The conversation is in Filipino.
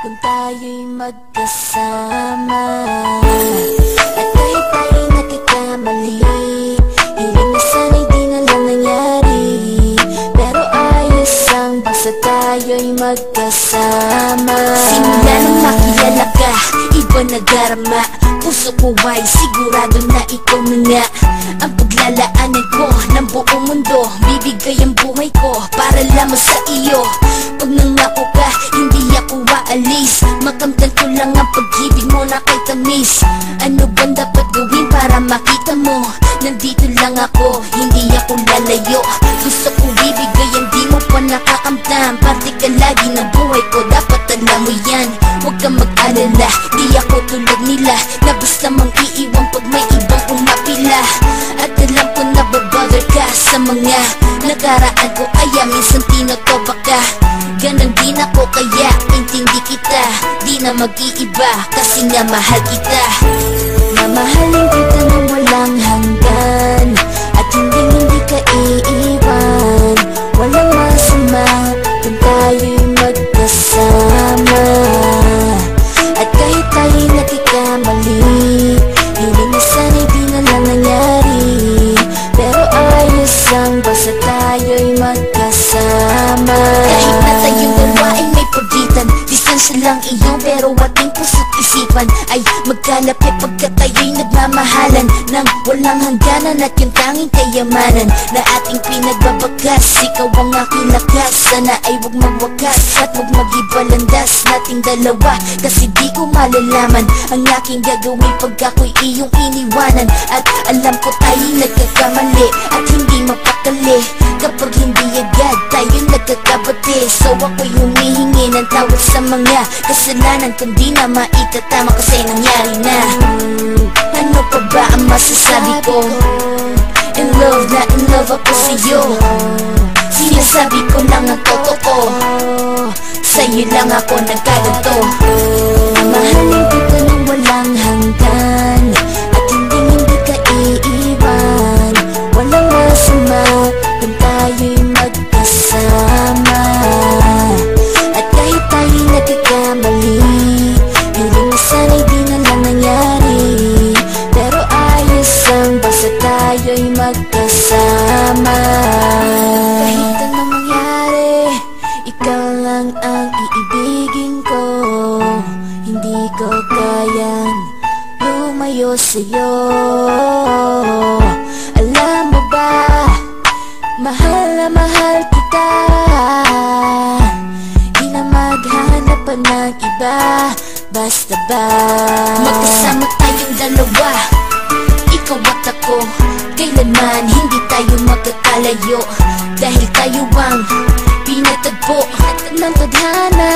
tayo'y magkasama At kahit tayo'y nagkakamali Hiling na sana'y di na lang nangyari. Pero ayos ang basta tayo'y magkasama. Simula nang makilala ka, iba nagarama Puso ko ay sigurado na ikaw na nga. Ang paglalaanan ko ng buong mundo Bibigay ang buhay ko para lamang sa iyo. Pag nangako ka, hindi ako aalis. Makamtan ko lang ang pag-ibig mo na kay tamis. Ano bang dapat gawin para makita mo? Nandito lang ako, hindi ako lalayo. Gusto ko bibigay ang di mo pa nakakamtam Parte ka lagi ng buhay ko, dapat alam mo yan Kang mag-alala, di ako tulad nila Na basta mang iiwan pag may ibang umapila. At alam ko na babother ka sa mga Nakaraan ko. Kaya minsan tinotopa ka. Ganon din ako kaya intindi kita. Di na mag-iiba kasi nga mahal kita. Mamahalin kita lang iyong pero ating puso't isipan Ay magkalapit pagkat tayo'y nagmamahalan Nang walang hangganan at yung tanging kayamanan Na ating pinagbabagas. Ikaw ang aking lakas Sana ay huwag magwakas At huwag magibalandas. Nating dalawa Kasi di ko malalaman Ang aking gagawin pag ako'y iyong iniwanan. At alam ko tayo'y nagkakamali At humihingi ng tawad sa mga kasalanan Kung di na maitatama kasi nangyari na. Ano pa ba ang masasabi ko? In love na in love ako sa'yo. Sinasabi ko lang ang totoo. Sa'yo lang ako nagkaganto Hindi ko kayang lumayo sa'yo. Alam mo ba Mahal na mahal kita. Di na maghanap pa ng iba Basta ba? Magkasama tayong dalawa. Ikaw at ako Kailanman hindi tayo magkakalayo. Dahil tayo ang pinatagpo Ng tadhana